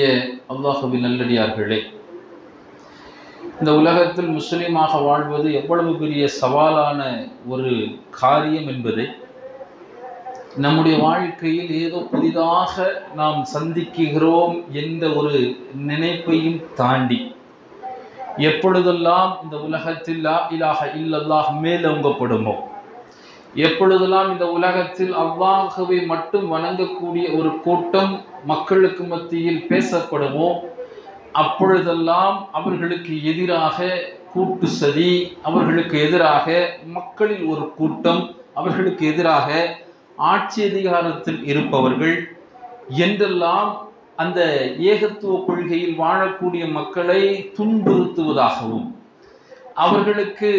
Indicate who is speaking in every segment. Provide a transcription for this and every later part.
Speaker 1: கண்ணியத்திற்குரிய அல்லாஹுவின் நல்லடியார்களே. இந்த உலகத்தில் முஸ்லீமாக வாழ்வது எவ்வளவு பெரிய சவாலான ஒரு காரியம் என்பதை நம்முடைய வாழ்க்கையில் ஏதோ புதிதாக நாம் சந்திக்கிறோம் என்ற ஒரு நினைப்பையும் தாண்டி எப்பொழுதெல்லாம் இந்த உலகத்தில் லா இலாக இல்லல்லாஹ் மேலோங்கப்படுமோ எப்பொழுதெல்லாம் இந்த உலகத்தில் அவ்வாகவே மட்டும் வணங்கக்கூடிய ஒரு கூட்டம் மக்களுக்கு மத்தியில் பேசப்படுமோ அப்பொழுதெல்லாம் அவர்களுக்கு எதிராக கூட்டு சதி அவர்களுக்கு எதிராக மக்களில் ஒரு கூட்டம் அவர்களுக்கு எதிராக ஆட்சி அதிகாரத்தில் இருப்பவர்கள் என்றெல்லாம் அந்த ஏகத்துவ கொள்கையில் வாழக்கூடிய மக்களை துன்புறுத்துவதாகவும் அவர்களுக்கு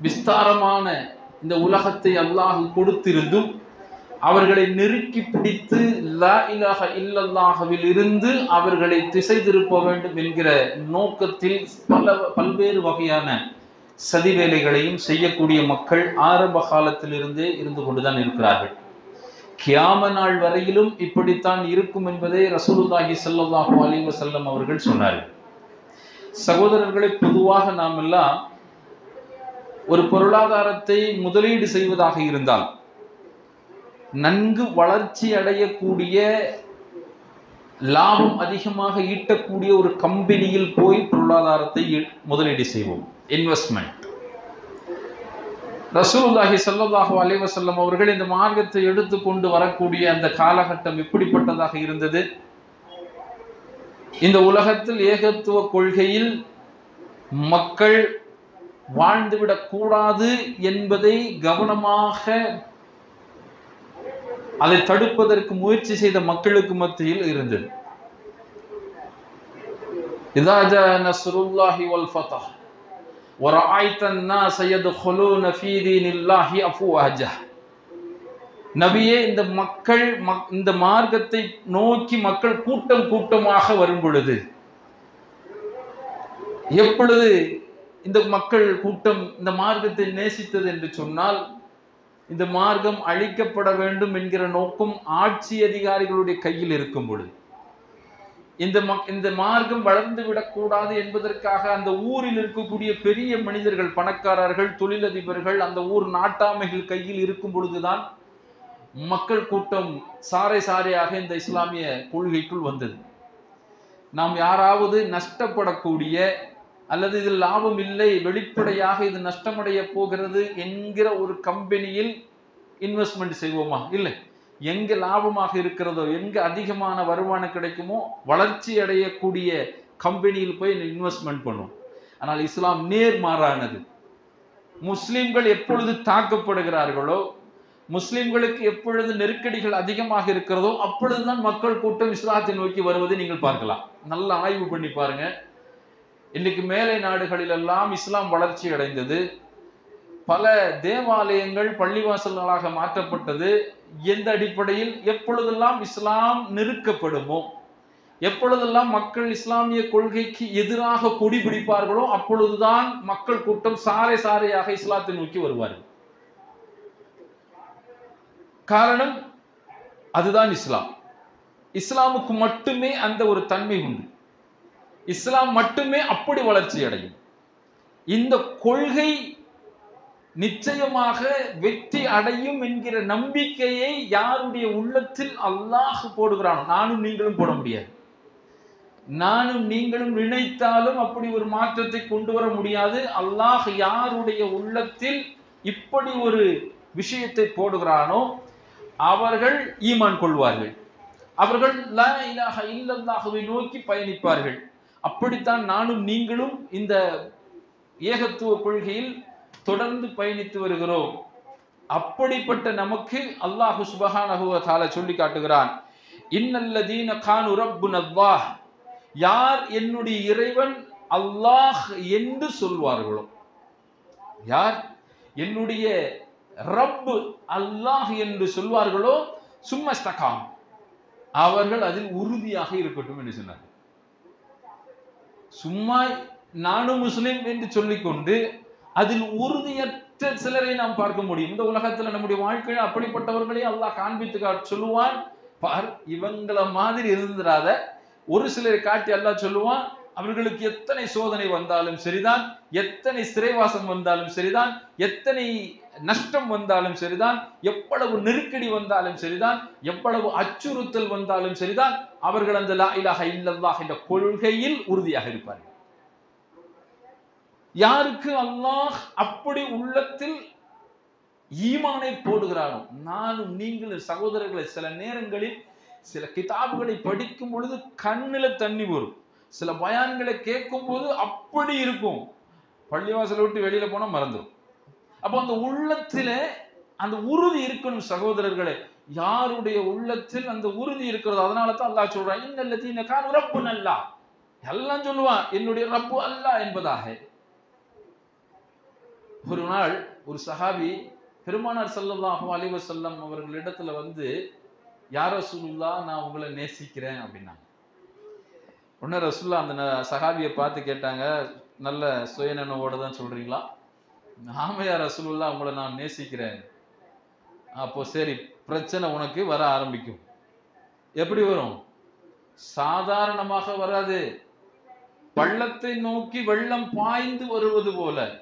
Speaker 1: விஸ்தாரமான இந்த உலகத்தை அல்லாஹ் கொடுத்திருந்தும் அவர்களை நெருக்கி பிடித்து லா இலாஹ இல்லல்லாஹவில் இருந்து அவர்களை திசை திருப்ப வேண்டும் என்கிற நோக்கத்தில் பல பல்வேறு வகையான சதி வேலைகளையும் செய்யக்கூடிய மக்கள் ஆரம்ப காலத்திலிருந்தே இருந்து கொண்டுதான் இருக்கிறார்கள். கியாம நாள் வரையிலும் இப்படித்தான் இருக்கும் என்பதை ரசூலுல்லாஹி சல்லாஹூ அலைஹி வஸல்லம் அவர்கள் சொன்னார்கள். சகோதரர்களை பொதுவாக நாம் எல்லாம் ஒரு பொருளாதாரத்தை முதலீடு செய்வதாக இருந்தால் நன்கு வளர்ச்சி அடையக்கூடிய லாபம் அதிகமாக ஈட்டக்கூடிய ஒரு கம்பெனியில் போய் பொருளாதாரத்தை முதலீடு செய்வோம். இன்வெஸ்ட்மெண்ட் ரசூலுல்லாஹி சல்லாஹு அலைவசல்லம் அவர்கள் இந்த மார்க்கத்தை எடுத்துக்கொண்டு வரக்கூடிய அந்த காலகட்டம் எப்படிப்பட்டதாக இருந்தது. இந்த உலகத்தில் ஏகத்துவ கொள்கையில் மக்கள் வாழ்ந்துவிடக் கூடாது என்பதை கவனமாக அதை தடுப்பதற்கு முயற்சி செய்த மக்களுக்கு மத்தியில் இருந்தது இதா ஜா நஸ்ருல்லாஹி வல் ஃபதஹ் ورأيت الناس يدخلون في دين الله أفواجا நபியே இந்த மக்கள் இந்த மார்க்கத்தை நோக்கி மக்கள் கூட்டம் கூட்டமாக வரும் பொழுது எப்பொழுது இந்த மக்கள் கூட்டம் இந்த மார்க்கத்தை நேசித்தது என்று சொன்னால் இந்த மார்க்கம் அழிக்கப்பட வேண்டும் என்கிற நோக்கம் ஆட்சி அதிகாரிகளுடைய கையில் இருக்கும் பொழுது. இந்த இந்த மார்க்கம் வளர்ந்து விடக்கூடாது என்பதற்காக அந்த ஊரில் இருக்கக்கூடிய பெரிய மனிதர்கள் பணக்காரர்கள் தொழிலதிபர்கள் அந்த ஊர் நாட்டாமைகள் கையில் இருக்கும் பொழுதுதான் மக்கள் கூட்டம் சாறை சாரையாக இந்த இஸ்லாமிய கொள்கைக்குள் வந்தது. நாம் யாராவது நஷ்டப்படக்கூடிய அல்லது இதில் லாபம் இல்லை வெளிப்படையாக இது நஷ்டமடைய போகிறது என்கிற ஒரு கம்பெனியில் இன்வெஸ்ட்மெண்ட் செய்வோமா? இல்லை. எங்க லாபமாக இருக்கிறதோ எங்க அதிகமான வருமானம் கிடைக்குமோ வளர்ச்சி அடையக்கூடிய கம்பெனியில் போய் இன்வெஸ்ட்மெண்ட் பண்ணுவோம். ஆனால் இஸ்லாம் நேர்மாறானது முஸ்லிம்கள் எப்பொழுது தாக்கப்படுகிறார்களோ முஸ்லிம்களுக்கு எப்பொழுது நெருக்கடிகள் அதிகமாக இருக்கிறதோ அப்பொழுதுதான் மக்கள் கூட்டம் இஸ்லாத்தை நோக்கி வருவதை நீங்கள் பார்க்கலாம். நல்ல ஆய்வு பண்ணி பாருங்க. இன்னைக்கு மேலை நாடுகளில் எல்லாம் இஸ்லாம் வளர்ச்சி அடைந்தது. பல தேவாலயங்கள் பள்ளிவாசல்களாக மாற்றப்பட்டது. எந்த அடிப்படையில் எப்பொழுதெல்லாம் இஸ்லாம் நெருக்கப்படுமோ எப்பொழுதெல்லாம் மக்கள் இஸ்லாமிய கொள்கைக்கு எதிராக கொடி பிடிப்பார்களோ அப்பொழுதுதான் மக்கள் கூட்டம் சாறை சாரையாக இஸ்லாத்தை நோக்கி வருவார்கள். காரணம் அதுதான் இஸ்லாம். இஸ்லாமுக்கு மட்டுமே அந்த ஒரு தன்மை உண்டு. இஸ்லாம் மட்டுமே அப்படி வளர்ச்சி அடையும். இந்த கொள்கை நிச்சயமாக வெற்றி அடையும் என்கிற நம்பிக்கையை யாருடைய உள்ளத்தில் அல்லாஹ் போடுகிறானோ நானும் நீங்களும் போட முடியாது. நானும் நீங்களும் நினைத்தாலும் அப்படி ஒரு மாற்றத்தை கொண்டு வர முடியாது. அல்லாஹ் யாருடைய உள்ளத்தில் இப்படி ஒரு விஷயத்தை போடுகிறானோ அவர்கள் ஈமான் கொள்வார்கள். அவர்கள் லா நோக்கி பயணிப்பார்கள். அப்படித்தான் நானும் நீங்களும் இந்த ஏகத்துவ கொள்கையில் தொடர்ந்து பயணித்து வருகிறோம். அப்படிப்பட்ட நமக்கு அல்லாஹு சுபஹானஹு சொல்லி காட்டுகிறான். இன்னல்லதீன கான் உரப்பு அல்லாஹ். யார் என்னுடைய இறைவன்? அல்லாஹ் என்று சொல்வார்களோ. யார்? என்னுடைய ரப்பு அல்லாஹ் என்று சொல்வார்களோ. சும்மஸ்தகாம் அவர்கள் அதில் உறுதியாக இருக்கட்டும் என்று சொன்னார் சும்மா நானும் முஸ்லிம் என்று சொல்லிக்கொண்டு அதில் உறுதியற்ற சிலரை நாம் பார்க்க முடியும். இந்த உலகத்துல நம்முடைய வாழ்க்கையில் அப்படிப்பட்டவர்களே அல்லாஹ் காண்பித்து சொல்லுவான். பார் இவங்கள மாதிரி இருந்துடாத ஒரு சிலரை காட்டி அல்லாஹ் சொல்லுவான் அவர்களுக்கு எத்தனை சோதனை வந்தாலும் சரிதான் எத்தனை சிறைவாசம் வந்தாலும் சரிதான் எத்தனை நஷ்டம் வந்தாலும் சரிதான் எவ்வளவு நெருக்கடி வந்தாலும் சரிதான் எவ்வளவு அச்சுறுத்தல் வந்தாலும் சரிதான் அவர்கள் அந்த லா இலாக இல்லல்லாஹ் என்ற கொள்கையில் உறுதியாக இருப்பார்கள். யாருக்கு அல்லாஹ் அப்படி உள்ளத்தில் ஈமானை போடுகிறானோ நானும் நீங்களும் சகோதரர்களை சில நேரங்களில் சில கிதாபுகளை படிக்கும் பொழுது கண்ணுல தண்ணி வரும். சில பயான்களை கேட்கும் போது அப்படி இருக்கும். பள்ளிவாசலை விட்டு வெளியில போனா மறந்துடும் அப்போ அந்த உள்ளத்துல அந்த உறுதி இருக்கணும் சகோதரர்களே. யாருடைய உள்ளத்தில் அந்த உறுதி இருக்கிறது அதனால தான் அல்லாஹ் சொல்றான் இன்னல்லதீன கானு ரப்பு நல்லா எல்லாம் சொல்லுவான் என்னுடைய ரப்பு அல்லா என்பதாக. ஒரு நாள் ஒரு சஹாபி பெருமானார் ஸல்லல்லாஹு அலைஹி வஸல்லம் அவர்களிடத்துல வந்து யாரோ ரசூலுல்லா நான் உங்களை நேசிக்கிறேன் அப்படின்னாங்க. உடனே ரசுல்லா அந்த ந- சஹாபியை பார்த்து கேட்டாங்க நல்ல சுயநனவோட தான் சொல்றீங்களா? ஆமையா ரசூலுல்லா உங்களை நான் நேசிக்கிறேன். அப்போ சரி பிரச்சனை உனக்கு வர ஆரம்பிக்கும். எப்படி வரும்? சாதாரணமாக வராது. பள்ளத்தை நோக்கி வெள்ளம் பாய்ந்து வருவது போல.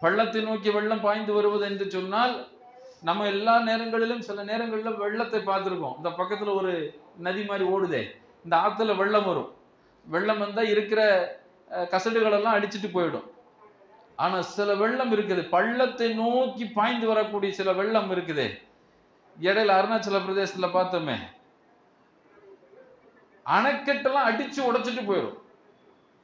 Speaker 1: பள்ளத்தை நோக்கி வெள்ளம் பாய்ந்து வருவது என்று சொன்னால் நம்ம எல்லா நேரங்களிலும் சில நேரங்களில் வெள்ளத்தை பார்த்துருக்கோம். இந்த பக்கத்துல ஒரு நதி மாதிரி ஓடுதே. இந்த ஆத்துல வெள்ளம் வரும். வெள்ளம் வந்தா இருக்கிற அஹ், அடிச்சுட்டு எல்லாம் அடிச்சிட்டு போயிடும். ஆனா சில வெள்ளம் இருக்குது. பள்ளத்தை நோக்கி பாய்ந்து வரக்கூடிய சில வெள்ளம் இருக்குது. இடையில அருணாச்சல பிரதேசத்துல பார்த்தோமே அணைக்கட்டெல்லாம் அடிச்சு உடைச்சிட்டு போயிடும்.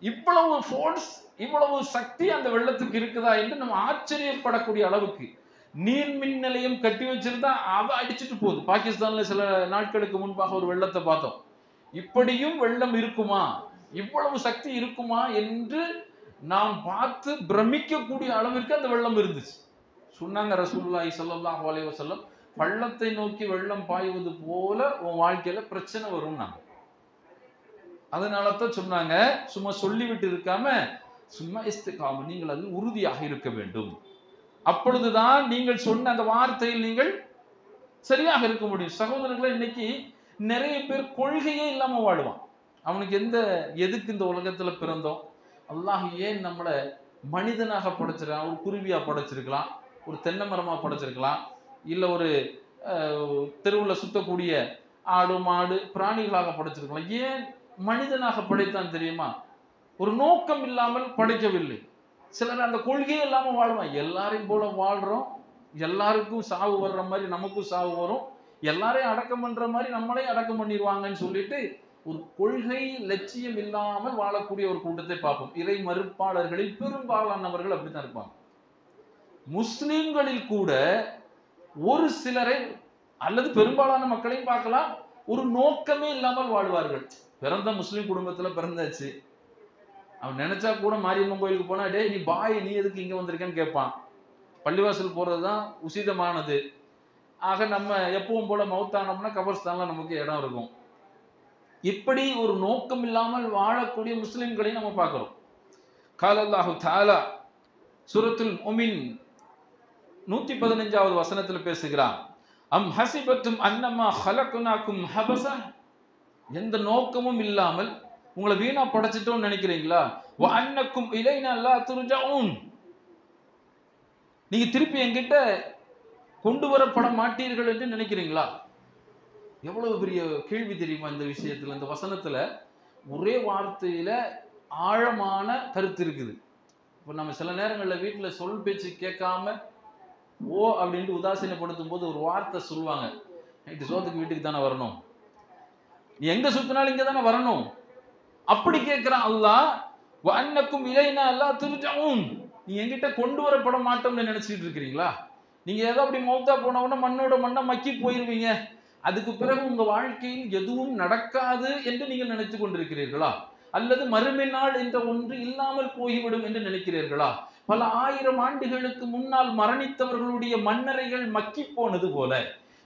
Speaker 1: இவ்வளவு ஃபோர்ஸ் இவ்வளவு சக்தி அந்த வெள்ளத்துக்கு இருக்குதா என்று நம்ம ஆச்சரியப்படக்கூடிய அளவுக்கு நீர்மின் நிலையம் கட்டி வச்சிருந்தா அதை அடிச்சிட்டு போகுது. பாகிஸ்தான்ல சில நாட்களுக்கு முன்பாக ஒரு வெள்ளத்தை பார்த்தோம். இப்படியும் வெள்ளம் இருக்குமா? இவ்வளவு சக்தி இருக்குமா என்று நாம் பார்த்து பிரமிக்கக்கூடிய அளவிற்கு அந்த வெள்ளம் இருந்துச்சு. சொன்னாங்க ரசூலுல்லாஹி ஸல்லல்லாஹு அலைஹி வஸல்லம் பள்ளத்தை நோக்கி வெள்ளம் பாய்வது போல உன் வாழ்க்கையில பிரச்சனை வரும் நாங்க அதனால தான் சொன்னாங்க சும்மா சொல்லிவிட்டு இருக்காம சும்மா இஸ்திகாம நீங்கள் அதில் உறுதியாக இருக்க வேண்டும். அப்பொழுதுதான் நீங்கள் சொன்ன அந்த வார்த்தையில் நீங்கள் சரியாக இருக்க முடியும். சகோதரர்களை இன்னைக்கு நிறைய பேர் கொள்கையே இல்லாமல் வாழுவான். அவனுக்கு எந்த எதுக்கு இந்த உலகத்தில் பிறந்தோம்? அல்லாஹ் ஏன் நம்மளை மனிதனாக படைச்சிருக்கான்? ஒரு குருவியாக படைச்சிருக்கலாம்? ஒரு தென்னை மரமாக படைச்சிருக்கலாம்? இல்லை ஒரு தெருவில் சுத்தக்கூடிய ஆடு மாடு பிராணிகளாக படைச்சிருக்கலாம். ஏன் மனிதனாக படைத்தான் தெரியுமா? ஒரு நோக்கம் இல்லாமல் படைக்கவில்லை. சிலர் அந்த கொள்கையே இல்லாமல் வாழ்வான் எல்லாரையும் போல வாழ்கிறோம் எல்லாருக்கும் சாவு வர்ற மாதிரி நமக்கும் சாவு வரும். எல்லாரையும் அடக்கம் பண்ற மாதிரி நம்மளையும் அடக்கம் பண்ணிடுவாங்கன்னு சொல்லிட்டு ஒரு கொள்கை லட்சியம் இல்லாமல் வாழக்கூடிய ஒரு கூட்டத்தை பார்ப்போம். இறை மறுப்பாளர்களில் பெரும்பாலானவர்கள் அப்படித்தான் இருப்பாங்க. முஸ்லிம்களில் கூட ஒரு சிலரை அல்லது பெரும்பாலான மக்களையும் பார்க்கலாம். ஒரு நோக்கமே இல்லாமல் வாழ்வார்கள். பிறந்த முஸ்லீம் குடும்பத்துல பிறந்தாச்சு. அவன் நினைச்சா கூட மாரியம்மன் கோயிலுக்கு போனா டேய் நீ பாய் நீ எதுக்கு இங்க வந்திருக்கேன்னு கேட்பான். பள்ளிவாசல் போறதுதான் உசிதமானது. ஆக நம்ம எப்பவும் போல மௌத்தானோம்னா கபர்ஸ்தான்ல நமக்கு இடம் இருக்கும். இப்படி ஒரு நோக்கம் இல்லாமல் வாழக்கூடிய முஸ்லிம்களை நம்ம பார்க்கிறோம். காலல்லாஹு தாலா சுரத்துல் ஒமின் நூத்தி பதினஞ்சாவது வசனத்துல பேசுகிறான். அம் ஹசிபத்தும் அன்னம்மா ஹலக்குனாக்கும் ஹபசா. எந்த நோக்கமும் இல்லாமல் உங்களை வீணா படைச்சிட்டோம்னு நினைக்கிறீங்களா? அன்னக்கும் இலைனா லா துர்ஜவுன் நீங்க திருப்பி என்கிட்ட கொண்டு வரப்பட மாட்டீர்கள் என்று நினைக்கிறீங்களா? எவ்வளவு பெரிய கேள்வி தெரியுமா இந்த விஷயத்துல? இந்த வசனத்துல ஒரே வார்த்தையில ஆழமான கருத்து இருக்குது. இப்போ நம்ம சில நேரங்கள்ல வீட்டுல சொல் பேச்சு கேட்காம ஓ அப்படின்ட்டு உதாசீனப்படுத்தும் போது ஒரு வார்த்தை சொல்லுவாங்க. நைட்டு சோத்துக்கு வீட்டுக்கு தானே வரணும். நீ எங்க சுத்தினாலும் இங்க தானே வரணும். அப்படி கேட்கிறான் அல்லா அன்னக்கும் இலைனா அல்லாஹ் திருஜவும் நீ என்கிட்ட கொண்டு வரப்பட மாட்டோம்னு நினைச்சிட்டு இருக்கிறீங்களா? நீங்க ஏதோ அப்படி மௌத்தா போனவுடனே மண்ணோட மண்ணை மக்கி போயிருவீங்க. அதுக்கு பிறகு உங்க வாழ்க்கையில் எதுவும் நடக்காது என்று நீங்கள் நினைத்து கொண்டிருக்கிறீர்களா? அல்லது மறுமை நாள் என்ற ஒன்று இல்லாமல் போய்விடும் என்று நினைக்கிறீர்களா? பல ஆயிரம் ஆண்டுகளுக்கு முன்னால் மரணித்தவர்களுடைய மண்ணறைகள் மக்கி போனது போல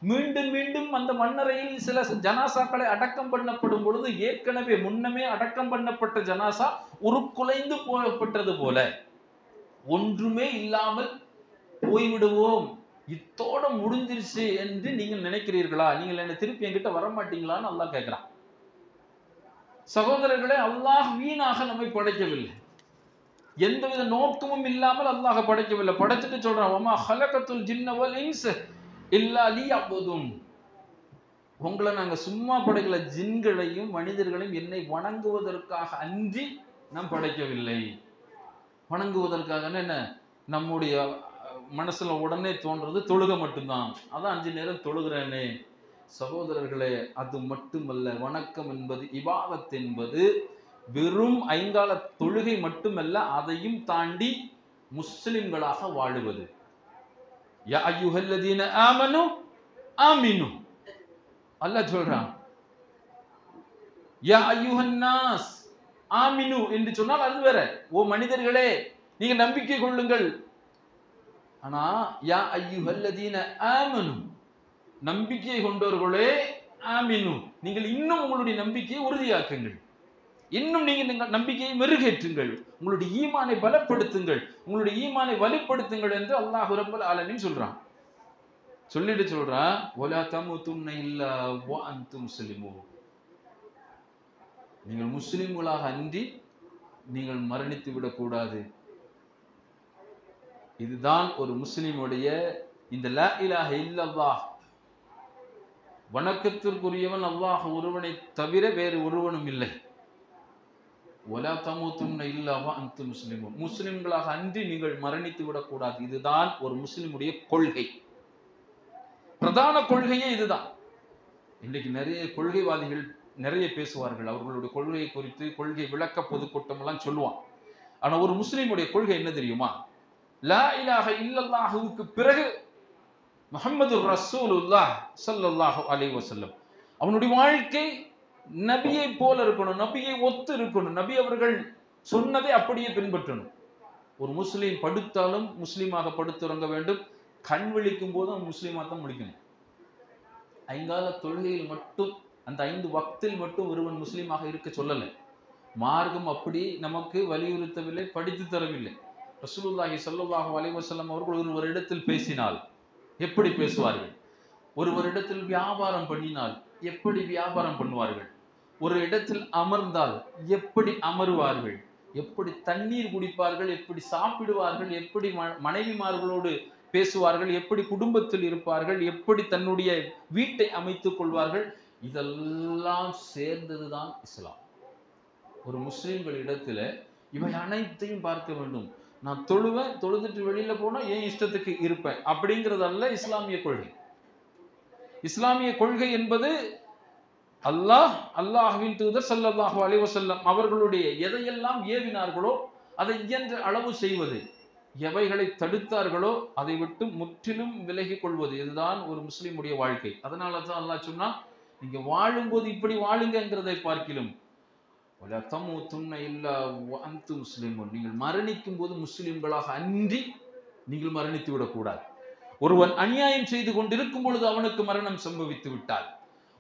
Speaker 1: மீண்டும் மீண்டும் அந்த மண்ணறையில் சில ஜனாசாக்களை அடக்கம் பண்ணப்படும் பொழுது ஏற்கனவே முன்னமே அடக்கம் பண்ணப்பட்ட ஜனாசா உருக்குலைந்து போகப்பட்டது போல ஒன்றுமே இல்லாமல் போய்விடுவோம். இத்தோட முடிஞ்சிருச்சு என்று நீங்கள் நினைக்கிறீர்களா? நீங்கள் என்ன திருப்பி என்கிட்ட வர மாட்டீங்களான்னு அல்லாஹ் கேட்கிறான். சகோதரர்களே அல்லாஹ் வீணாக நம்மை படைக்கவில்லை. எந்தவித நோக்கமும் இல்லாமல் அல்லாஹ் படைக்கவில்லை. படைச்சிட்டு சொல்றான் ஒமா ஹலகத்துல் ஜின்னவல் இன்ஸ் இல்லா லீ அபுதும் உங்களை நாங்க சும்மா படைக்கல. ஜின்களையும் மனிதர்களையும் என்னை வணங்குவதற்காக அன்றி நாம் படைக்கவில்லை. வணங்குவதற்காக என்ன? நம்முடைய மனசுல உடனே தோன்றது தொழுக மட்டும்தான். அதான் அஞ்சு நேரம் தொழுகிறேனே. சகோதரர்களே அது மட்டுமல்ல. வணக்கம் என்பது இபாவத் என்பது வெறும் ஐங்கால தொழுகை மட்டுமல்ல அதையும் தாண்டி முஸ்லிம்களாக வாழுவது. யா ஆமனு ஆமினு. அல்ல சொல்றான் யா அய்யுஹன் ஆமினு என்று சொன்னால் அது வேற. ஓ மனிதர்களே நீங்க நம்பிக்கை கொள்ளுங்கள். ஆனா யா ஐயுஹல்லதீன ஆமனு. நம்பிக்கை கொண்டவர்களே ஆமினு. நீங்கள் இன்னும் உங்களுடைய நம்பிக்கையை உறுதியாக்குங்கள். இன்னும் நீங்கள் நீங்கள் நம்பிக்கையை மெருகேற்றுங்கள். உங்களுடைய ஈமானை பலப்படுத்துங்கள். உங்களுடைய ஈமானை வலுப்படுத்துங்கள் என்று அல்லாஹ் ரப்பல் ஆலமீன் சொல்றான். சொல்லிட்டு சொல்றான் ஒலா தமுத்துன்ன இல்லா வ அன்தும் நீங்கள் முஸ்லிம்களாக அன்றி நீங்கள் மரணித்து விடக்கூடாது. இதுதான் ஒரு முஸ்லிமுடைய இந்த லா இலாக இல்லல்லாஹ். வணக்கத்திற்குரியவன் அல்லாஹ் ஒருவனை தவிர வேறு ஒருவனும் இல்லை. ஒலா தமுத்துன்ன இல்லாவா அந்த முஸ்லிமும் முஸ்லிம்களாக அன்றி நீங்கள் மரணித்து விடக்கூடாது. இதுதான் ஒரு முஸ்லிமுடைய கொள்கை. பிரதான கொள்கையே இதுதான். இன்னைக்கு நிறைய கொள்கைவாதிகள் நிறைய பேசுவார்கள். அவர்களுடைய கொள்கையை குறித்து கொள்கை விளக்க பொதுக்கூட்டம் எல்லாம் சொல்லுவான். ஆனா ஒரு முஸ்லிமுடைய கொள்கை என்ன தெரியுமா? லா இலாஹ இல்லல்லாஹுவுக்கு பிறகு முகமது ரசூலுல்லாஹ் ஸல்லல்லாஹு அலி வசல்லம் அவனுடைய வாழ்க்கை நபியை போல இருக்கணும் நபியை ஒத்து இருக்கணும். நபி அவர்கள் சொன்னதை அப்படியே பின்பற்றணும். ஒரு முஸ்லீம் படுத்தாலும் முஸ்லீமாக படுத்துறங்க வேண்டும். கண் விழிக்கும் போது அவன் முஸ்லீமாக தான் முடிக்கணும். ஐங்கால தொழுகையில் மட்டும் அந்த ஐந்து வக்தில் மட்டும் ஒருவன் முஸ்லீமாக இருக்க சொல்லலை. மார்க்கம் அப்படி நமக்கு வலியுறுத்தவில்லை படித்து தரவில்லை. ரசூலுல்லாஹி சல்லுல்லாஹு அலைஹி அவர்கள் ஒரு ஒரு இடத்தில் பேசினால் எப்படி பேசுவார்கள்? ஒருவரிடத்தில் இடத்தில் வியாபாரம் பண்ணினால் எப்படி வியாபாரம் பண்ணுவார்கள்? ஒரு இடத்தில் அமர்ந்தால் எப்படி அமருவார்கள்? எப்படி தண்ணீர் குடிப்பார்கள்? எப்படி சாப்பிடுவார்கள்? எப்படி ம- மனைவிமார்களோடு பேசுவார்கள்? எப்படி குடும்பத்தில் இருப்பார்கள்? எப்படி தன்னுடைய வீட்டை அமைத்துக் கொள்வார்கள்? இதெல்லாம் சேர்ந்ததுதான் இஸ்லாம். ஒரு முஸ்லிம்கள் இடத்துல இவை அனைத்தையும் பார்க்க வேண்டும். நான் தொழுவேன் தொழுதுட்டு வெளியில போனா என் இஷ்டத்துக்கு இருப்பேன். அப்படிங்கிறதல்ல இஸ்லாமிய கொள்கை. இஸ்லாமிய கொள்கை என்பது அல்லாஹ் அல்லாஹ்வின் தூதர் சல்லாஹு அலிவசல்லம் அவர்களுடைய எதையெல்லாம் ஏவினார்களோ அதை இயன்ற அளவு செய்வது. எவைகளை தடுத்தார்களோ அதை விட்டு முற்றிலும் விலகி கொள்வது. இதுதான் ஒரு முஸ்லீமுடைய வாழ்க்கை. அதனால தான் அல்லாஹ் சொன்னா நீங்க வாழும்போது இப்படி வாழுங்கிறதை பார்க்கிலும் வலா தமூத்துன்ன இல்லா நீங்கள் மரணிக்கும் போது முஸ்லிம்களாக அன்றி நீங்கள் மரணித்து விடக்கூடாது. ஒருவன் அநியாயம் செய்து கொண்டிருக்கும் பொழுது அவனுக்கு மரணம் சம்பவித்து விட்டால்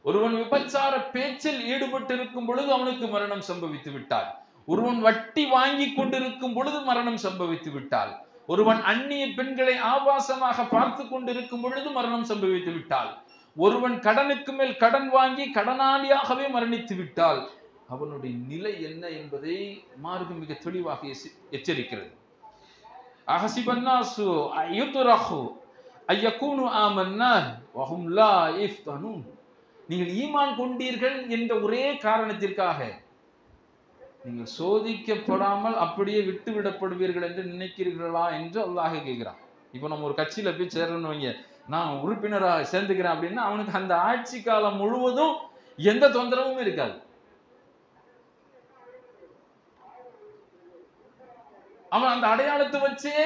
Speaker 1: ஒருவன் விபச்சார பேச்சில் ஈடுபட்டிருக்கும் பொழுது அவனுக்கு மரணம் சம்பவித்து விட்டால் ஒருவன் வட்டி வாங்கி கொண்டிருக்கும் பொழுது மரணம் சம்பவித்து விட்டால் ஒருவன் அந்நிய பெண்களை ஆபாசமாக பார்த்து கொண்டிருக்கும் பொழுது மரணம் சம்பவித்து விட்டால் ஒருவன் கடனுக்கு மேல் கடன் வாங்கி கடனாளியாகவே மரணித்து விட்டால் அவனுடைய நிலை என்ன என்பதை மார்க்கம் மிக தெளிவாக எச்சரிக்கிறது. அஹசிபன்னாசு அயுத்துரஹு ஐயக்கூனு ஆமன்னார் வஹும் லா இஃப்தனூன். நீங்கள் ஈமான் கொண்டீர்கள் என்ற ஒரே காரணத்திற்காக நீங்கள் சோதிக்கப்படாமல் அப்படியே விட்டு விடப்படுவீர்கள் என்று நினைக்கிறீர்களா என்று அல்லாஹ் கேட்கிறான். இப்போ நம்ம ஒரு கட்சியில போய் சேரணும் வைங்க. நான் உறுப்பினரா சேர்ந்துக்கிறேன் அப்படின்னா அவனுக்கு அந்த ஆட்சி காலம் முழுவதும் எந்த தொந்தரவும் இருக்காது. அவன் அந்த அடையாளத்தை வச்சே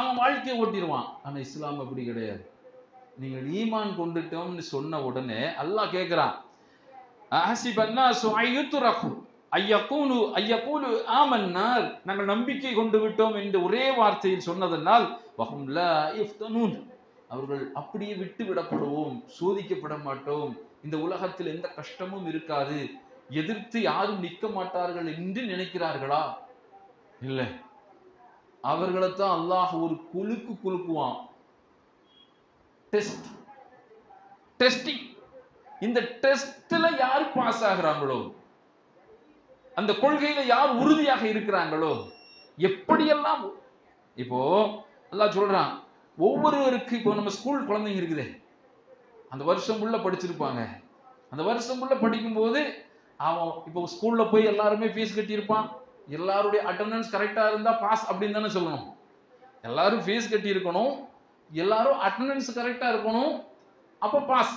Speaker 1: அவன் வாழ்க்கையை ஓட்டிடுவான். ஆனா இஸ்லாம் அப்படி கிடையாது. நீங்கள் ஈமான் கொண்டுட்டோம்னு சொன்ன உடனே அல்லாஹ் கேட்கிறான் அஹசிபன்னா சுஐயுத்துரகு ஐயக்கூனு ஐயக்கூனு ஆமன்னார் நாங்கள் நம்பிக்கை கொண்டு விட்டோம் என்று ஒரே வார்த்தையில் சொன்னதனால் வஹும் இஃப்தனூன். அவர்கள் அப்படியே விட்டு விடப்படுவோம் சோதிக்கப்பட மாட்டோம். இந்த உலகத்தில் எந்த கஷ்டமும் இருக்காது. எதிர்த்து யாரும் நிற்க மாட்டார்கள் என்று நினைக்கிறார்களா? இல்லை. அவர்களைத்தான் அல்லாஹ் ஒரு குலுக்கு குலுக்குவான். டெஸ்ட் டெஸ்டிங் இந்த டெஸ்ட்ல யார் பாஸ் ஆகுறாங்களோ? அந்த கொள்கையில யார் உறுதியாக இருக்கிறாங்களோ? எப்படியெல்லாம் இப்போ எல்லாம் சொல்றான் ஒவ்வொருவருக்கு இப்போ நம்ம ஸ்கூல் குழந்தைங்க இருக்குதே. அந்த வருஷம் உள்ள படிச்சிருப்பாங்க. அந்த வருஷம் உள்ள படிக்கும்போது அவன் இப்போ ஸ்கூல்ல போய் எல்லாருமே ஃபீஸ் கட்டியிருப்பான். எல்லாருடைய அட்டண்டன்ஸ் கரெக்டாக இருந்தால் பாஸ் அப்படின்னு தானே சொல்லணும். எல்லாரும் ஃபீஸ் கட்டி இருக்கணும் எல்லாரும் அட்டண்டன்ஸ் கரெக்டாக இருக்கணும். அப்போ பாஸ்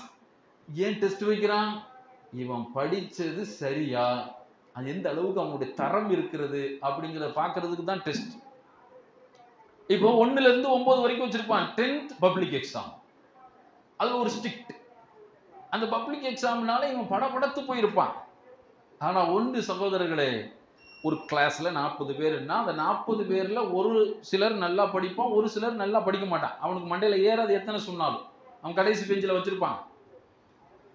Speaker 1: ஏன் டெஸ்ட் வைக்கிறான்? இவன் படித்தது சரியா? அது எந்த அளவுக்கு அவனுடைய தரம் இருக்கிறது? அப்படிங்கிறத பார்க்கறதுக்கு தான் டெஸ்ட் இப்போ ஒண்ணுல இருந்து ஒன்பது வரைக்கும் வச்சிருப்பான். டென்த் பப்ளிக் எக்ஸாம் அது ஒரு ஸ்ட்ரிக்ட் அந்த பப்ளிக் எக்ஸாம்னால இவன் படப்படத்து போயிருப்பான். ஆனா ஒன்று சகோதரர்களே ஒரு கிளாஸ்ல நாற்பது பேர்னா அந்த நாற்பது பேர்ல ஒரு சிலர் நல்லா படிப்பான் ஒரு சிலர் நல்லா படிக்க மாட்டான். அவனுக்கு மண்டையில ஏறாது எத்தனை சொன்னாலும். அவன் கடைசி பெஞ்சில் வச்சிருப்பான்.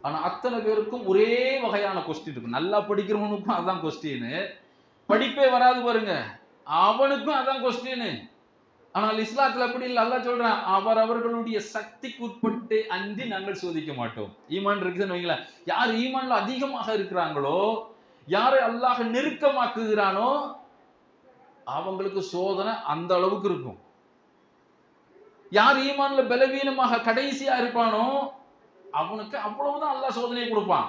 Speaker 1: ஆனா அத்தனை பேருக்கும் ஒரே வகையான கொஸ்டின் இருக்கும் நல்லா படிக்கிறவனுக்கும் அதான் கொஸ்டின் படிப்பே வராது பாருங்க. அவனுக்கும் அதான் கொஸ்டின் ஆனால் இஸ்லாத்துல அப்படி இல்லை. அல்லாஹ் சொல்றான் அவர் அவர்களுடைய சக்திக்கு உட்பட்டு அன்றி நாங்கள் சோதிக்க மாட்டோம். ஈமான் இருக்குதுன்னு வைங்களேன். யார் ஈமான்ல அதிகமாக இருக்கிறாங்களோ யாரை அல்லாஹ் நெருக்கமாக்குகிறானோ அவங்களுக்கு சோதனை அந்த அளவுக்கு இருக்கும். யார் ஈமான்ல பலவீனமாக கடைசியா இருப்பானோ அவனுக்கு அவ்வளவுதான் அல்லாஹ் சோதனையை கொடுப்பான்.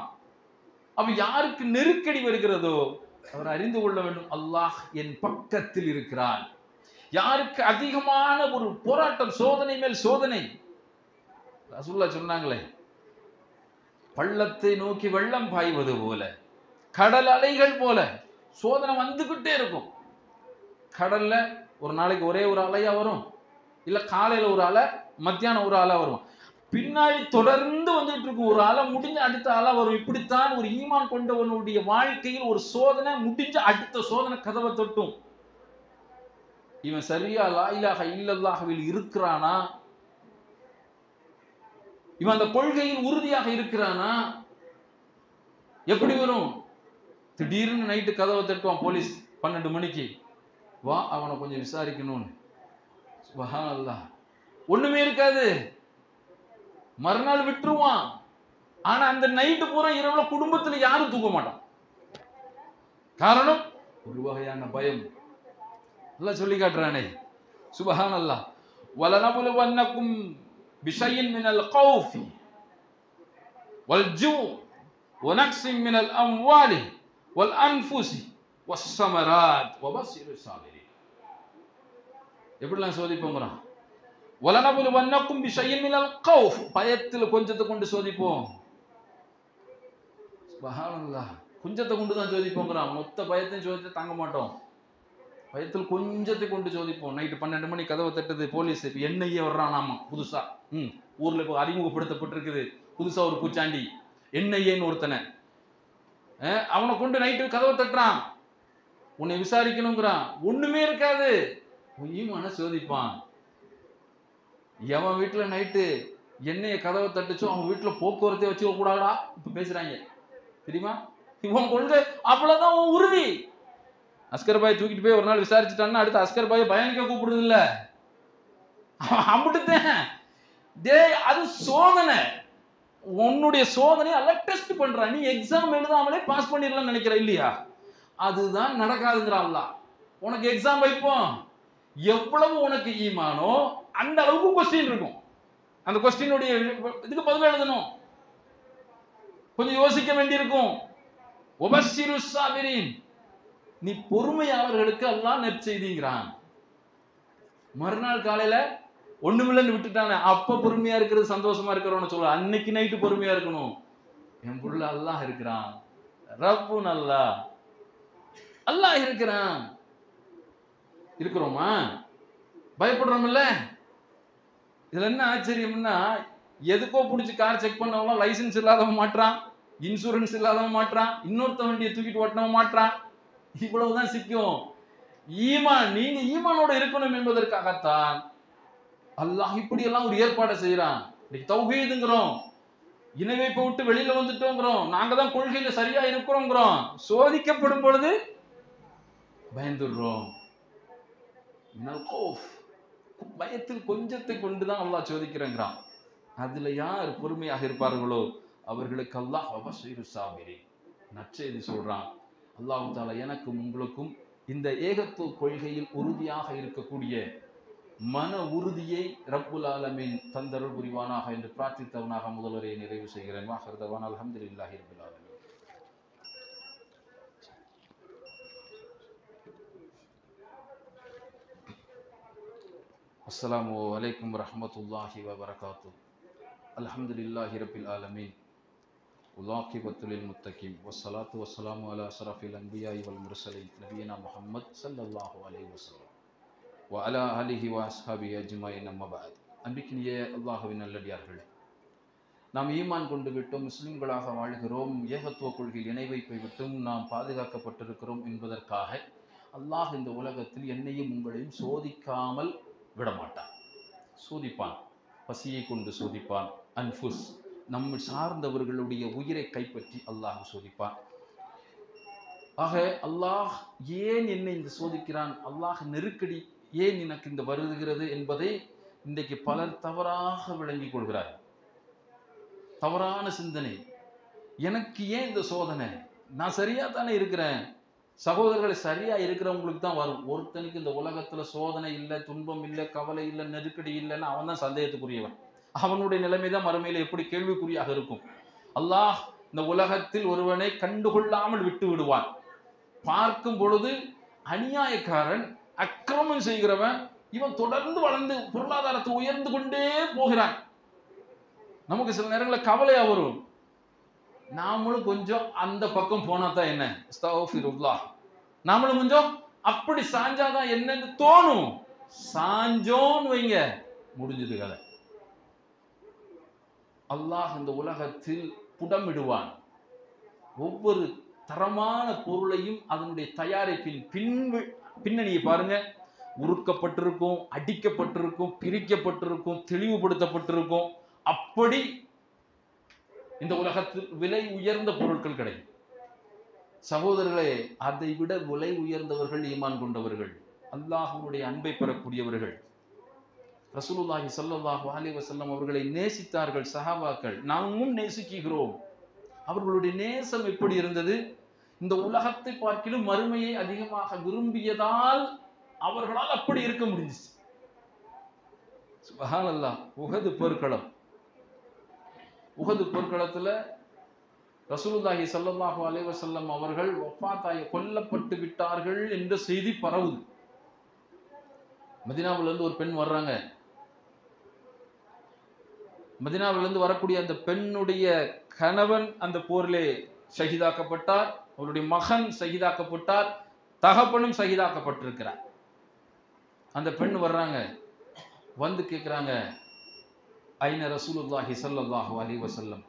Speaker 1: அப்ப யாருக்கு நெருக்கடி வருகிறதோ அவர் அறிந்து கொள்ள வேண்டும் அல்லாஹ் என் பக்கத்தில் இருக்கிறான். யாருக்கு அதிகமான ஒரு போராட்டம் சோதனை மேல் சோதனை? ரசூல்லா சொன்னாங்களே பள்ளத்தை நோக்கி வெள்ளம் பாய்வது போல. கடல் அலைகள் போல சோதனை வந்துக்கிட்டே இருக்கும். கடல்ல ஒரு நாளைக்கு ஒரே ஒரு அலையா வரும். இல்ல காலையில ஒரு அலை மத்தியானம் ஒரு அலை வரும். பின்னாடி தொடர்ந்து வந்துட்டு இருக்கும். ஒரு அலை முடிஞ்ச அடுத்த அலை வரும். இப்படித்தான் ஒரு ஈமான் கொண்டவனுடைய வாழ்க்கையில் ஒரு சோதனை முடிஞ்ச அடுத்த சோதனை கதவை தொட்டும். இவன் சரியா லாயிலாக இல்லல்லாகவில் இருக்கிறானா? இவன் அந்த கொள்கையில் உறுதியாக இருக்கிறானா? எப்படி வரும்? திடீர்னு நைட்டு கதவை தட்டுவான் போலீஸ் பன்னெண்டு மணிக்கு வா அவனை கொஞ்சம் விசாரிக்கணும்னு சுபஹானல்லாஹ் ஒண்ணுமே இருக்காது மறுநாள் விட்டுருவான் ஆனா அந்த நைட்டு பூரா இரவுல குடும்பத்துல யாரும் தூக்க மாட்டான் காரணம் ஒரு வகையான பயம் அல்லாஹ் சொல்லி காட்டுறானே சுபஹான் அல்லாஹ் வலனபுலுவன்னக்கும் பிஷையின் மினல் கௌஃபி والجوع ونقص من الأموال வல் அன்புசி வசமராத் வபசிரு சாபிரி எப்படிலாம் சோதிப்போங்கிறான் வலனபுல் வண்ணக்கும் பிஷையின் மினல் கௌஃப். பயத்தில் கொஞ்சத்தை கொண்டு சோதிப்போம். கொஞ்சத்தை கொண்டு தான் சோதிப்போங்கிறான் மொத்த பயத்தையும் சோதித்து தாங்க மாட்டோம். பயத்தில் கொஞ்சத்தை கொண்டு சோதிப்போம். நைட்டு பன்னெண்டு மணி கதவை தட்டுது போலீஸ் இப்போ என்ஐஏ வர்றான் ஆமா புதுசா. ம் ஊர்ல இப்போ அறிமுகப்படுத்தப்பட்டிருக்குது. புதுசா ஒரு பூச்சாண்டி. என்ஐஏன்னு ஒருத்தனை. அவனை கொண்டு நைட்டு கதவை தட்டுறான். உன்னை விசாரிக்கணுங்கிறான். ஒண்ணுமே இருக்காது. உயிமான சோதிப்பான். எவன் வீட்டுல நைட்டு என்னைய கதவை தட்டுச்சோ அவன் வீட்டுல போக்குவரத்தை வச்சுக்க கூடாதா இப்ப பேசுறாங்க. தெரியுமா? இவன் கொள்கை அவ்வளவுதான் உன் உறுதி. அஸ்கர் பாய் தூக்கிட்டு போய் ஒரு நாள் விசாரிச்சுட்டான்னா அடுத்து அஸ்கர் பாய் பயணிக்க கூப்பிடுறது இல்ல அம்பிட்டுத்தேன். டேய் அது சோதனை. உன்னுடைய சோதனை அல்ல டெஸ்ட் பண்றான். நீ எக்ஸாம் எழுதாமலே பாஸ் பண்ணிடலாம்னு நினைக்கிற இல்லையா? அதுதான் நடக்காதுங்கிறான்ல உனக்கு எக்ஸாம் வைப்போம். எவ்வளவு உனக்கு ஈமானோ அந்த அளவுக்கு கொஸ்டின் இருக்கும். அந்த கொஸ்டினுடைய இதுக்கு பதில் எழுதணும். கொஞ்சம் யோசிக்க வேண்டியிருக்கும். ஒபஸ்ஸிரு சாபிரின் நீ பொறுமையாளர்களுக்கு எல்லாம் நெற்செய்திங்கிறான் மறுநாள் காலையில ஒண்ணுமில்லன்னு விட்டுட்டானே. அப்ப பொறுமையா இருக்கிறது சந்தோஷமா இருக்கிறவன சொல்ல அன்னைக்கு நைட்டு பொறுமையா இருக்கணும். என் புள்ள அல்லாஹ் இருக்கிறான். ரப்பு நல்லா அல்லாஹ் இருக்கிறான். இருக்கிறோமா? பயப்படுறோம்ல இதுல என்ன ஆச்சரியம்னா எதுக்கோ பிடிச்சி கார் செக் பண்ணவங்க லைசென்ஸ் இல்லாதவன் மாட்டுறான் இன்சூரன்ஸ் இல்லாதவன் மாட்டுறான் இன்னொருத்த வண்டியை தூக்கிட்டு ஓட்டினவன் மாட்டுறான் இவ்வளவுதான் சிக்கும் ஈமான் நீங்க ஈமானோட இருக்கணும் என்பதற்காகத்தான் அல்லாஹ் இப்படி எல்லாம் ஒரு ஏற்பாடை செய்யறான் இன்னைக்கு தௌஹீதுங்கிறோம். இணை வைப்பை விட்டு வெளியில வந்துட்டோங்கிறோம். நாங்க தான் கொள்கையில சரியா இருக்கிறோங்கிறோம். சோதிக்கப்படும் பொழுது பயந்துடுறோம். பயத்தில் கொஞ்சத்தை கொண்டுதான் அல்லாஹ் சோதிக்கிறேங்கிறான். அதுல யார் பொறுமையாக இருப்பார்களோ அவர்களுக்கு அல்லாஹ் வபஷீரு சாமிரி நற்செய்தி சொல்றான். அல்லாஹு தாலா எனக்கும் உங்களுக்கும் இந்த ஏகத்துவ கொள்கையில் உறுதியாக இருக்கக்கூடிய மன உறுதியை ரப்புல் ஆலமின் தந்தருள் புரிவானாக என்று பிரார்த்தித்தவனாக முதல்வரை நிறைவு செய்கிறேன். வாஹர்தவான் அலமதுல்லாஹி ரபுல் ஆலமின். அஸ்லாம் வலைக்கம் வரமத்துல்லாஹி வபரகாத்து அலமதுல்லாஹி ரபில் ஆலமின். உலாக்கிபத்துலில் முத்தகிம் வசலாத்து வசலாம் அலா அசரஃபில் அன்பியா இவல் முரசலின். நபீனா முகமது சல்லாஹூ அலி வசலாம் வ அலா அலிஹி வாஸ்ஹாபி அஜ்மாய் நம்ம பாத் அன்பிக்கினிய அல்லாஹுவின் நல்லடியார்களே நாம் ஈமான் கொண்டு விட்டும் முஸ்லிம்களாக வாழ்கிறோம் ஏகத்துவ கொள்கையில் இணை வைப்பை விட்டும் நாம் பாதுகாக்கப்பட்டிருக்கிறோம் என்பதற்காக அல்லாஹ் இந்த உலகத்தில் என்னையும் உங்களையும் சோதிக்காமல் விடமாட்டான். சோதிப்பான் பசியை கொண்டு சோதிப்பான் அன்ஃபுஸ் நம்ம சார்ந்தவர்களுடைய உயிரை கைப்பற்றி அல்லாஹ் சோதிப்பான். ஆக அல்லாஹ் ஏன் என்னை இந்த சோதிக்கிறான்? அல்லாஹ் நெருக்கடி ஏன் எனக்கு இந்த வருகிறது என்பதை இன்றைக்கு பலர் தவறாக விளங்கிக் கொள்கிறார் தவறான சிந்தனை. எனக்கு ஏன் இந்த சோதனை? நான் சரியா தானே இருக்கிறேன். சகோதரர்களை சரியா இருக்கிறவங்களுக்கு தான் வரும். ஒருத்தனுக்கு இந்த உலகத்துல சோதனை இல்லை துன்பம் இல்லை கவலை இல்லை நெருக்கடி இல்லைன்னு அவன் தான் சந்தேகத்துக்குரியவன். அவனுடைய நிலைமை தான் மறுமையில எப்படி கேள்விக்குறியாக இருக்கும். அல்லாஹ் இந்த உலகத்தில் ஒருவனை கண்டுகொள்ளாமல் விட்டு விடுவான். பார்க்கும் பொழுது அநியாயக்காரன் அக்கிரமம் செய்கிறவன் இவன் தொடர்ந்து வளர்ந்து பொருளாதாரத்தை உயர்ந்து கொண்டே போகிறான். நமக்கு சில நேரங்களில் கவலையா வரும். நாமளும் கொஞ்சம் அந்த பக்கம் போனா தான் என்ன நாமளும் கொஞ்சம் அப்படி சாஞ்சாதான் என்னன்னு தோணும். சாஞ்சோன்னு வைங்க முடிஞ்சது கதை. அல்லாஹ் இந்த உலகத்தில் புடமிடுவான். ஒவ்வொரு தரமான பொருளையும் அதனுடைய தயாரிப்பின் பின் பின்னணியை பாருங்க. உருக்கப்பட்டிருக்கும் அடிக்கப்பட்டிருக்கும் பிரிக்கப்பட்டிருக்கும் தெளிவுபடுத்தப்பட்டிருக்கும். அப்படி இந்த உலகத்தில் விலை உயர்ந்த பொருட்கள் கிடைக்கும். சகோதரர்களே அதை விட விலை உயர்ந்தவர்கள் ஈமான் கொண்டவர்கள் அல்லாஹ்வுடைய அன்பை பெறக்கூடியவர்கள். ரசூலுல்லாஹி ஸல்லல்லாஹு அலி வசல்லம் அவர்களை நேசித்தார்கள் சஹாபாக்கள். நாமும் நேசிக்கிறோம். அவர்களுடைய நேசம் எப்படி இருந்தது? இந்த உலகத்தை பார்க்கிலும் மறுமையை அதிகமாக விரும்பியதால் அவர்களால் அப்படி இருக்க முடிஞ்சிச்சு. சுபஹானல்லாஹ் உகது போர்க்களம். உகது போர்க்களத்துல ரசூலுல்லாஹி சல்லாஹூ அலைவசல்லம் அவர்கள் வஃபாத்தாய கொல்லப்பட்டு விட்டார்கள் என்ற செய்தி பரவுது. மதினாவுல இருந்து ஒரு பெண் வர்றாங்க. மதினாவில இருந்து வரக்கூடிய அந்த பெண்ணுடைய கணவன் அந்த போரிலே ஷஹீதாக்கப்பட்டார். அவருடைய மகன் சகிதாக்கப்பட்டார் தகப்பனும் சகிதாக்கப்பட்டிருக்கிறார். அந்த பெண் வர்றாங்க. வந்து கேட்குறாங்க ஐன ரசூலுல்லாஹி சல்லாஹு அலி வசல்லம்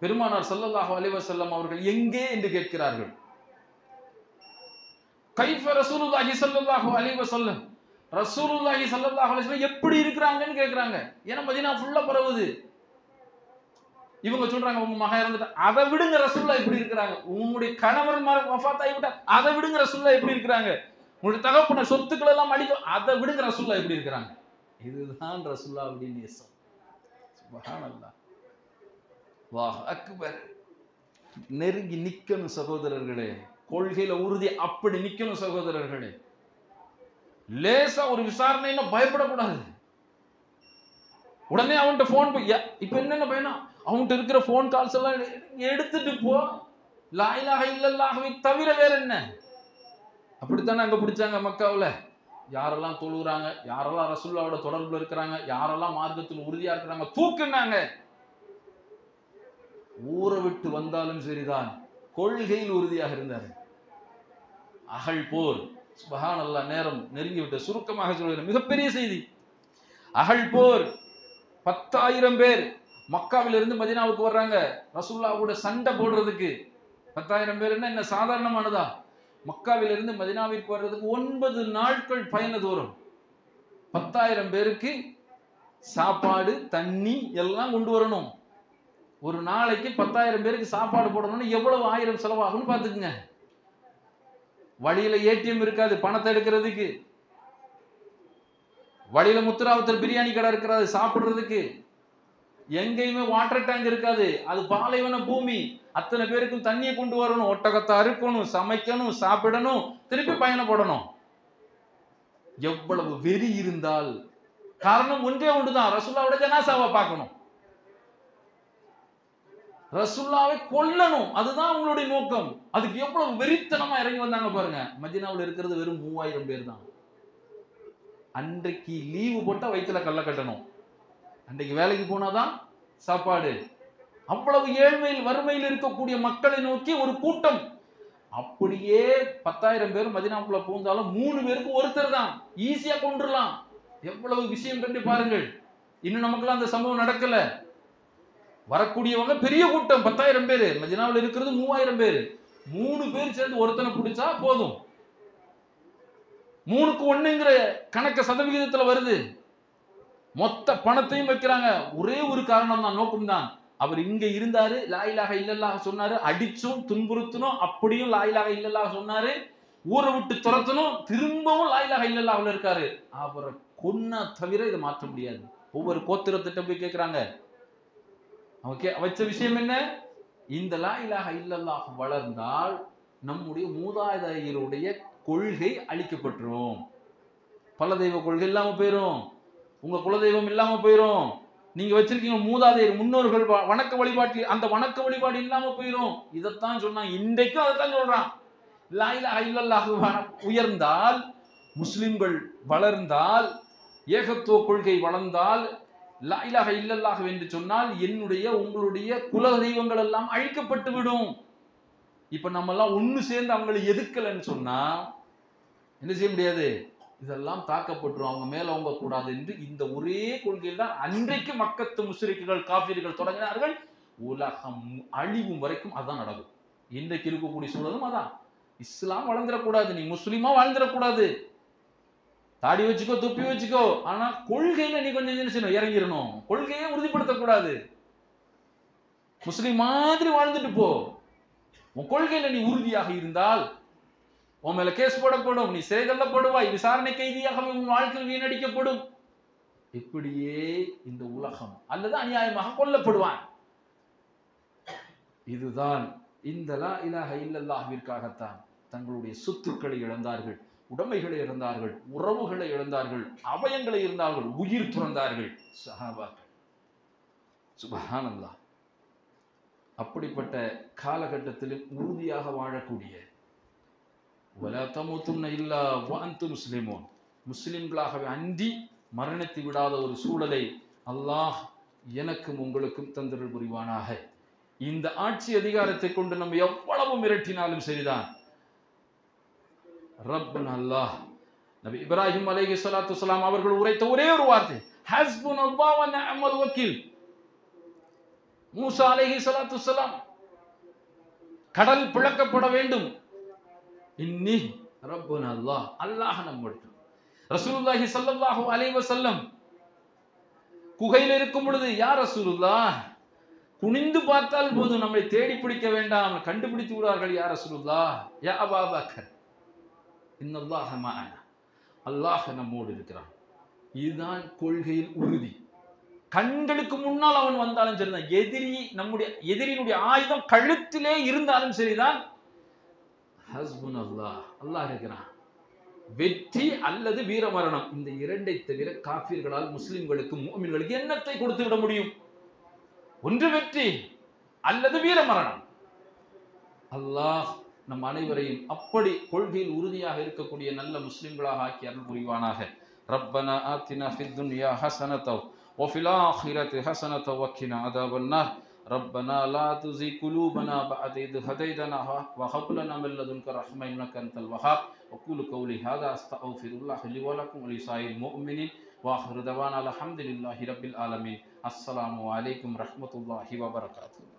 Speaker 1: பெருமானார் சல்லல்லாஹு அலி வசல்லம் அவர்கள் எங்கே என்று கேட்கிறார்கள். கைஃப ரசூலுல்லாஹி சல்லாஹு அலி வசல்லம் ரசூலுல்லாஹி சல்லாஹு அலி எப்படி இருக்கிறாங்கன்னு கேட்குறாங்க ஏன்னா மதீனா ஃபுல்லா பரவுது. இவங்க சொல்றாங்க உங்க மகன் இறந்துட்டா. அதை விடுங்க ரசுல்லா எப்படி இருக்கிறாங்க. உங்களுடைய கணவர் வஃபாத் ஆகிவிட்டா அதை விடுங்க ரசுல்லா எப்படி இருக்கிறாங்க. உங்களுடைய தகப்பன சொத்துக்கள் எல்லாம் அடிக்கும் அதை விடுங்க ரசுல்லா எப்படி இருக்கிறாங்க. இதுதான் ரசுல்லா அப்படின்னு நேசம். சுபஹானல்லாஹ். வாஹ் அக்பர். நெருங்கி நிக்கணும் சகோதரர்களே. கொள்கையில உறுதி அப்படி நிக்கணும் சகோதரர்களே. லேசா ஒரு விசாரணைன்னா பயப்படக்கூடாது. உடனே அவன்கிட்ட போன் இப்ப என்னென்ன பயணம் அவன்கிட்ட இருக்கிற ஃபோன் கால்ஸ் எல்லாம் எடுத்துட்டு போ. லாயிலாக இல்லல்லாகவே தவிர வேற என்ன? அப்படித்தானே அங்க பிடிச்சாங்க மக்காவில்? யாரெல்லாம் தொழுகிறாங்க? யாரெல்லாம் ரசுல்லாவோட தொடர்புல இருக்கிறாங்க? யாரெல்லாம் மார்க்கத்தில் உறுதியா இருக்கிறாங்க? தூக்குனாங்க ஊரை விட்டு வந்தாலும் சரிதான். கொள்கையில் உறுதியாக இருந்தார். அகழ் போர். சுபஹான் அல்லா நேரம் நெருங்கி விட்ட சுருக்கமாக சொல்கிறேன் மிகப்பெரிய செய்தி. அகழ் போர். பத்தாயிரம் பேர் மக்காவிலிருந்து மதினாவுக்கு வர்றாங்க. ரசுல்லா கூட சண்டை போடுறதுக்கு. பத்தாயிரம் பேர் என்ன சாதாரணமானதா? மக்காவிலிருந்து மதினாவிற்கு வர்றதுக்கு ஒன்பது நாட்கள் பயண தூரம். பத்தாயிரம் பேருக்கு சாப்பாடு தண்ணி எல்லாம் கொண்டு வரணும். ஒரு நாளைக்கு பத்தாயிரம் பேருக்கு சாப்பாடு போடணும்னு எவ்வளவு ஆயிரம் செலவாகும்னு பார்த்துக்குங்க. வழியில ஏடிஎம் இருக்காது பணத்தை எடுக்கிறதுக்கு. வழியில முத்துராவத்தர் பிரியாணி கடை இருக்கிறாரு சாப்பிடுறதுக்கு. எங்கேயுமே வாட்டர் டேங்க் இருக்காது. அது பாலைவன பூமி. அத்தனை பேருக்கும் தண்ணியை கொண்டு வரணும். ஒட்டகத்தை அறுக்கணும் சமைக்கணும் சாப்பிடணும் திருப்பி பயணப்படணும். எவ்வளவு வெறி இருந்தால். காரணம் ஒன்றே ஒன்றுதான். ரசுல்லாவோட ஜனாசாவை பார்க்கணும். ரசுல்லாவை கொல்லணும். அதுதான் அவங்களுடைய நோக்கம். அதுக்கு எவ்வளவு வெறித்தனமா இறங்கி வந்தாங்க பாருங்க. மதினாவில் இருக்கிறது வெறும் மூவாயிரம் பேர் தான் அன்றைக்கு லீவு போட்டா வயிற்றுல கல்ல கட்டணும். அன்றைக்கு வேலைக்கு போனாதான் சாப்பாடு. அவ்வளவு ஏழ்மையில் வறுமையில் இருக்கக்கூடிய மக்களை நோக்கி ஒரு கூட்டம். அப்படியே பத்தாயிரம் பேர் மதினாக்குள்ள பூந்தாலும் மூணு பேருக்கு ஒருத்தர் தான். ஈஸியா கொண்டுடலாம் எவ்வளவு விஷயம் கண்டு பாருங்கள். இன்னும் நமக்கெல்லாம் அந்த சம்பவம் நடக்கல. வரக்கூடியவங்க பெரிய கூட்டம் பத்தாயிரம் பேர். மதினாவில் இருக்கிறது மூவாயிரம் பேர். மூணு பேர் சேர்ந்து ஒருத்தனை பிடிச்சா போதும். மூணுக்கு ஒண்ணுங்கிற கணக்கு சதவிகிதத்துல வருது. மொத்த பணத்தையும் வைக்கிறாங்க. ஒரே ஒரு காரணம் தான் நோக்கம் தான். அவர் இங்க இருந்தாரு லாயிலாக இல்லல்லாக சொன்னாரு அடிச்சும் துன்புறுத்தணும் அப்படியும் லாயிலாக இல்லல்லாக சொன்னாரு ஊரை விட்டு துரத்தணும் திரும்பவும் லாயிலாக இல்லல்லாஹ்ல இருக்காரு. அவரை கொன்னா தவிர இதை மாற்ற முடியாது. ஒவ்வொரு கோத்திரத்திட்ட போய் கேட்கிறாங்க ஓகே கே- வச்ச விஷயம் என்ன? இந்த லாயிலாக இல்லல்லாக வளர்ந்தால் நம்முடைய மூதாதையருடைய கொள்கை அழிக்கப்பட்டுரும். பல தெய்வ கொள்கை இல்லாம போயிரும். உங்க குலதெய்வம் இல்லாம போயிரும். நீங்க வச்சிருக்கீங்க மூதாதையர் முன்னோர்கள் வ- வணக்க வழிபாட்டில் அந்த வணக்க வழிபாடு இல்லாம போயிரும். இதைத்தான் சொன்னாங்க இன்றைக்கும் அதைத்தான் சொல்றான். லா இலாஹ இல்லல்லாஹு வ- உயர்ந்தால் முஸ்லிம்கள் வளர்ந்தால் ஏகத்துவ கொள்கை வளர்ந்தால் லா இலாஹ இல்லல்லாக என்று சொன்னால் என்னுடைய உங்களுடைய குல தெய்வங்கள் எல்லாம் அழிக்கப்பட்டு விடும். இப்ப நம்ம எல்லாம் ஒண்ணு சேர்ந்து அவங்களை எதுக்கலன்னு சொன்னா என்ன செய்ய முடியாது? இதெல்லாம் தாக்கப்பட்டுரும் அவங்க மேல அவங்க கூடாது என்று இந்த ஒரே கொள்கையில் தான் அன்றைக்கு மக்கத்து முஸ்ரிக்குகள் காபிர்கள் தொடங்கினார்கள். உலகம் அழிவும் வரைக்கும் அதான் நடக்கும். இன்றைக்கு இருக்கக்கூடிய சூழலும் அதான். இஸ்லாம் வளர்ந்துடக்கூடாது நீ முஸ்லீமா வாழ்ந்துடக்கூடாது. தாடி வச்சுக்கோ துப்பி வச்சுக்கோ. ஆனா கொள்கையில நீ கொஞ்சம் என்ன செய்யணும்? இறங்கிடணும். கொள்கையை உறுதிப்படுத்தக்கூடாது. முஸ்லீம் மாதிரி வாழ்ந்துட்டு போ. உன் கொள்கையில நீ உறுதியாக இருந்தால் உன் மேல கேஸ் போடப்படும் நீ சிறை தள்ளப்படுவாய் விசாரணை கைதியாகவே உன் வாழ்க்கையில் வீணடிக்கப்படும். இப்படியே இந்த உலகம் அல்லது அநியாயமாக கொல்லப்படுவான். இதுதான் இந்த லா இலாக இல்லல்லாஹிற்காகத்தான் தங்களுடைய சொத்துக்களை இழந்தார்கள் உடைமைகளை இழந்தார்கள் உறவுகளை இழந்தார்கள் அவயங்களை இருந்தார்கள் உயிர் துறந்தார்கள் சஹாபாக்கள் சுபஹானல்லாஹ். அப்படிப்பட்ட காலகட்டத்திலும் உறுதியாக வாழக்கூடிய வலா தமுத்துன்ன இல்லா வாந்து முஸ்லிமோன். முஸ்லிம்களாகவே அன்றி மரணத்தை விடாத ஒரு சூழலை அல்லாஹ் எனக்கும் உங்களுக்கும் தந்திரல் புரிவானாக. இந்த ஆட்சி அதிகாரத்தை கொண்டு நம்ம எவ்வளவு மிரட்டினாலும் சரிதான். ரப்பன் அல்லாஹ். நபி இப்ராஹிம் அலைஹி சலாத்து வஸலாம் அவர்கள் உரைத்த ஒரே ஒரு வார்த்தை ஹஸ்புன் அல்லாஹ் வ நிஅமல் வக்கீல். மூசா அலைஹி சலாத்து வஸலாம் கடல் பிளக்கப்பட வேண்டும். இன்னி ரப்புன் அல்லாஹ். அல்லாஹ் நம்முடைய ரசூலுல்லாஹி சல்லல்லாஹு அலைஹி வஸல்லம் குகையில் இருக்கும் பொழுது யார் ரசூலுல்லாஹ் குனிந்து பார்த்தால் போதும் நம்மை தேடி பிடிக்க வேண்டாம் கண்டுபிடித்து விடுவார்கள் யார் ரசூலுல்லாஹ் யா அபாபக்கர் இன்னல்லாஹ மஅனா. அல்லாஹ் நம்மோடு இருக்கிறான். இதுதான் கொள்கையில் உறுதி. கண்களுக்கு முன்னால் அவன் வந்தாலும் சரிதான். எதிரி நம்முடைய எதிரியினுடைய ஆயுதம் கழுத்திலே இருந்தாலும் சரிதான். ஹஸ்புன் அல்லாஹ் அல்லாஹ் இருக்கிறான் வெற்றி அல்லது வீரமரணம் இந்த இரண்டை தவிர காஃபிர்களால் முஸ்லிம்களுக்கு மூமின்களுக்கு என்னத்தை கொடுத்து விட முடியும் ஒன்று வெற்றி அல்லது வீரமரணம் அல்லாஹ் நம் அனைவரையும் அப்படி கொள்கையில் உறுதியாக இருக்கக்கூடிய நல்ல முஸ்லிம்களாக ஆக்கி அருள் புரிவானாக ரப்பனா ஆத்தினா ஃபித் துன்யா ஹஸனத وفي الآخرة حسنة وقنا عذاب النار ربنا لا تزغ قلوبنا بعد إذ هديتنا وهب لنا من لدنك رحمة إنك أنت الوهاب. أقول قولي هذا أستغفر الله لي ولكم ولسائر المؤمنين. وآخر دعوانا الحمد لله رب العالمين. السلام عليكم ورحمة الله وبركاته.